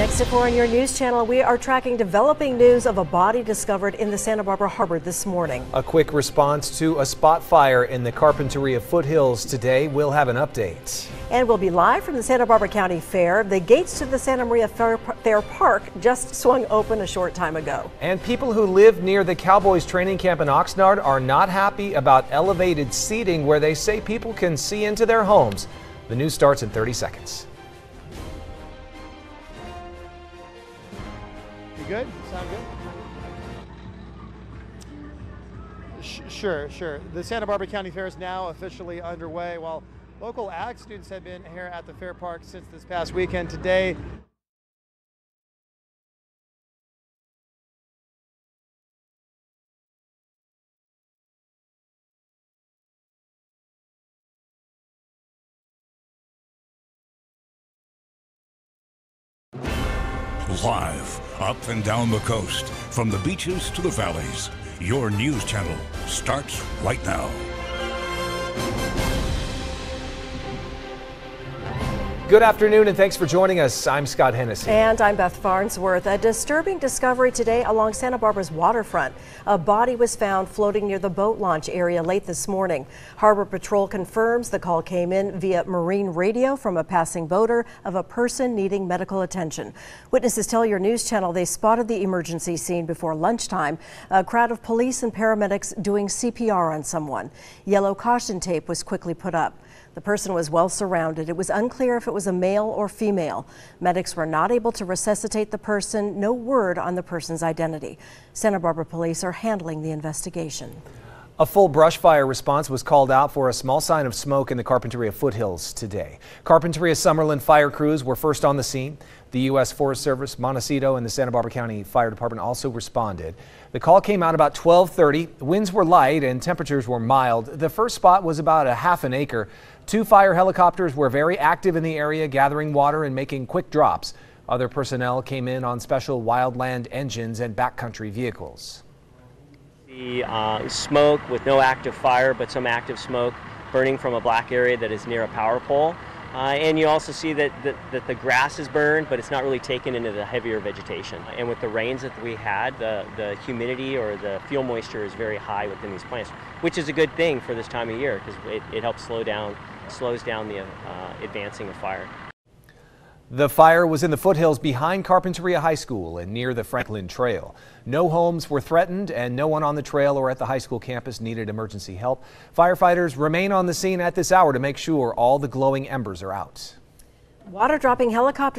Next at 4 on your news channel, we are tracking developing news of a body discovered in the Santa Barbara Harbor this morning. A quick response to a spot fire in the Carpinteria foothills today. We'll have an update. And we'll be live from the Santa Barbara County Fair. The gates to the Santa Maria Fair, Fair Park just swung open a short time ago. And people who live near the Cowboys training camp in Oxnard are not happy about elevated seating where they say people can see into their homes. The news starts in 30 seconds. Good? Sound good? Sure, sure. The Santa Barbara County Fair is now officially underway. While local ag students have been here at the fair park since this past weekend, today Live, up and down the coast, from the beaches to the valleys, your news channel starts right now. Good afternoon and thanks for joining us. I'm Scott Hennessy. And I'm Beth Farnsworth. A disturbing discovery today along Santa Barbara's waterfront. A body was found floating near the boat launch area late this morning. Harbor Patrol confirms the call came in via marine radio from a passing boater of a person needing medical attention. Witnesses tell your news channel they spotted the emergency scene before lunchtime. A crowd of police and paramedics doing CPR on someone. Yellow caution tape was quickly put up. The person was well surrounded. It was unclear if it was a male or female. Medics were not able to resuscitate the person. No word on the person's identity. Santa Barbara police are handling the investigation. A full brush fire response was called out for a small sign of smoke in the Carpinteria foothills today. Carpinteria Summerland fire crews were first on the scene. The U.S. Forest Service, Montecito, and the Santa Barbara County Fire Department also responded. The call came out about 1230. Winds were light and temperatures were mild. The first spot was about a half an acre. Two fire helicopters were very active in the area, gathering water and making quick drops. Other personnel came in on special wildland engines and backcountry vehicles. The uh, smoke with no active fire, but some active smoke burning from a black area that is near a power pole. Uh, and you also see that, that, that, the grass is burned, but it's not really taken into the heavier vegetation. And with the rains that we had, the, the humidity or the fuel moisture is very high within these plants, which is a good thing for this time of year because it, it helps slow down, slows down the uh, advancing of fire. The fire was in the foothills behind Carpinteria High School and near the Franklin Trail. No homes were threatened and no one on the trail or at the high school campus needed emergency help. Firefighters remain on the scene at this hour to make sure all the glowing embers are out. Water dropping helicopters